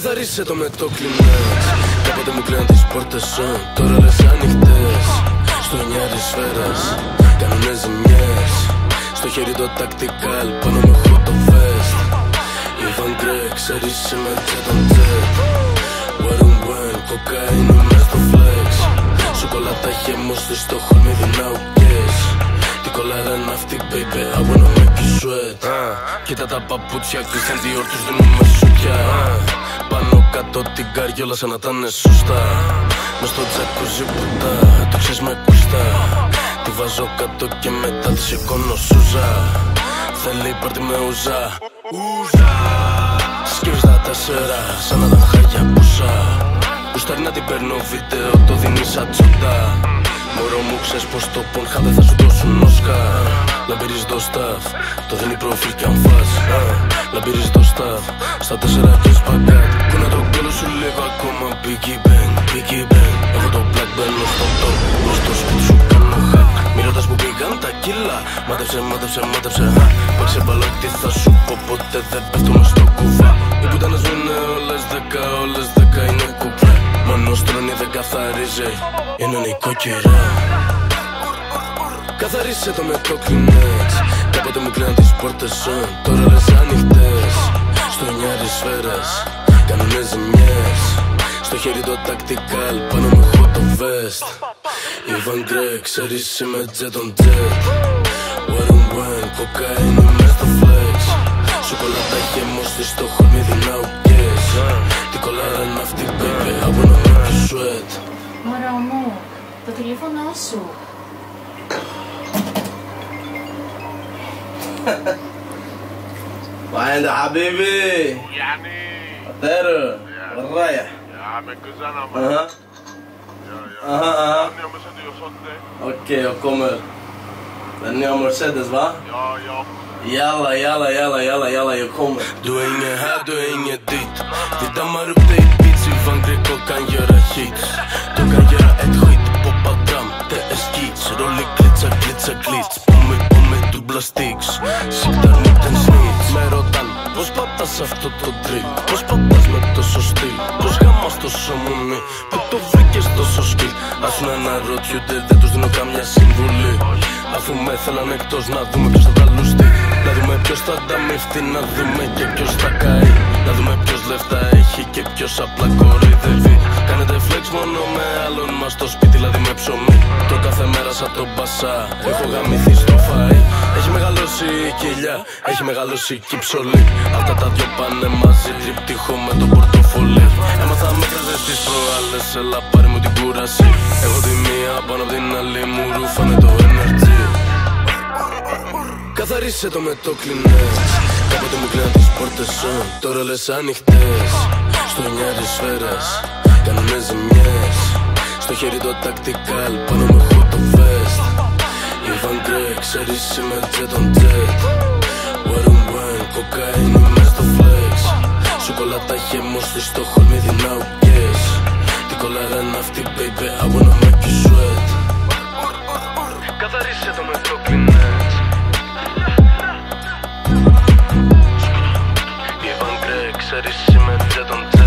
Καθαρίσε το με το κλινέτ Κάποτε μου κλείναν τις πόρτες σου Τώρα λες ανοιχτές. Στο νιάρι σφαίρας Κάνουνε ζημιές. Στο χέρι το tactical Πάνω μου έχω το vest Ιβαν Γκρέκ Ξέρεις είμαι jet on jet Warren Wen Κοκαίνη μες στο flex Σοκολάτα χέμο στη στόχο με δυναούκες Τι κολλάρα είναι αυτή baby. I wanna make you sweat. Κοίτα τα παπούτσια Christian Dior τους δίνουν με σούτια Πάνω κάτω την καριόλα σαν να ήταν σωστά. Μες στο τζακούζι πουτά Το ξέρεις με κουστά. Τη βάζω κάτω και μετά τη σηκώνω σούζα Θέλει πάρτι με ουζά. Ουζά. Σκύβεις τα τέσσερα σαν να τα χάγια πουσά Γουστάρει να την παίρνω βίντεο το δίνει σαν τσοντά Μωρό μου ξέρεις πως το πονχά δεν θα σου δώσουν Όσκα Λαμπυρίζεις το staff Το δίνει προφίλ κι αν φας. Λαμπυρίζεις το staff Στα τέσσερα και σπαγκάτ Κούνα το κόλλο σου λίγο ακόμα Biggie bang, biggie bang. Έχω το black μπαίνω στο top Μες στο σπίτι σου κάνω hack. Μη ρωτάς που πήγαν τα κιλά Μάτεψε, μάτεψε, μάτεψε Παίξε μπαλό τι θα σου πω Ποτέ δεν πέφτουμε στο κουβά. Οι πουτάνες μου είναι όλες δέκα Όλες δέκα είναι κουπέ Μόνο στρώνει δεν καθαρίζει. Είναι νοικοκυρά Καθαρίσε το με το κλινέτ Κάποτε μου κλείναν τις πόρτες σου Τώρα λες ανοιχτές Στο νιάρι σφαίρας Κάνουνε ζημιές. Στο χέρι το tactical Πάνω μου έχω το vest. Ιβαν Γκρέκ Ξέρεις είμαι jet on jet Warren Wen Κοκαίνη μες στο flex. Σοκολάτα χέμο στη στόχο μη δυναούκες Τι κολλάρα είναι αυτή baby I wanna make you sweat Μωρό μου, το τηλέφωνο σου. وين ده حبيبي يعني طير وين رايح يا عم الجزانة ما اها يا يا اها اها يا مش هدي يوصلني اوكي jag kommer Den nya Mercedes va? يا يا Jalla jalla jalla jalla jalla jag kommer Du är ingen här, du är ingen dit Vi dammar upp dig i beats, Ivan Greco kan göra hits Du kan göra ett skit, poppa dram, det är skits Rolig glitsa, glitsa, glitz På mig, på mig, dubbla sticks Siktar mot en snitch Με ρωτάν πως πατάς αυτό το drill Πως πατάς με τόσο στυλ Πως γάμας τόσο μουνί Που το βρήκες τόσο σκυλ Ας να αναρωτιούνται, δεν τους δίνω καμιά συμβουλή Αφού με θέλαν εκτός να δούμε ποιος θα τα λουστεί Να δούμε ποιος θα τα μυφτεί Να δούμε και ποιος θα καεί. Να δούμε ποιος λεφτά έχει και ποιος απλά κοροϊδεύει. Κάνετε flex μόνο με άλλον μας στο σπίτι δηλαδή με ψωμί. Το κάθε μέρα σαν τον μπασά Έχω γαμηθεί στο φαΐ Έχει μεγαλώσει η κοιλιά Έχει μεγαλώσει και η ψωλή. Αυτά τα δυο πάνε μαζί Τριπτύχο με το πορτοφολί Έμαθα με κράζες τις προάλλες Έλα πάρε μου την κούραση. Έχω τη μία πάνω απ' την άλλη μου ρούφανε το energy Καθαρίσε το με το κλινέτ Κάποτε μου κλείναν τις πόρτες σου Τώρα λες ανοιχτές Στο νιάρι σφαίρας Κάνουνε ζημιές. Στο χέρι το tactical Πάνω μου έχω το vest. Ιβαν Γκρέκ Ξέρεις είμαι jet on jet Warren Wen Κοκαίνη μες στο flex Σοκολάτα χέμο στη στόχο μη δυναούκες Τι κολλάρα είναι αυτή baby I wanna Sarışımın cadın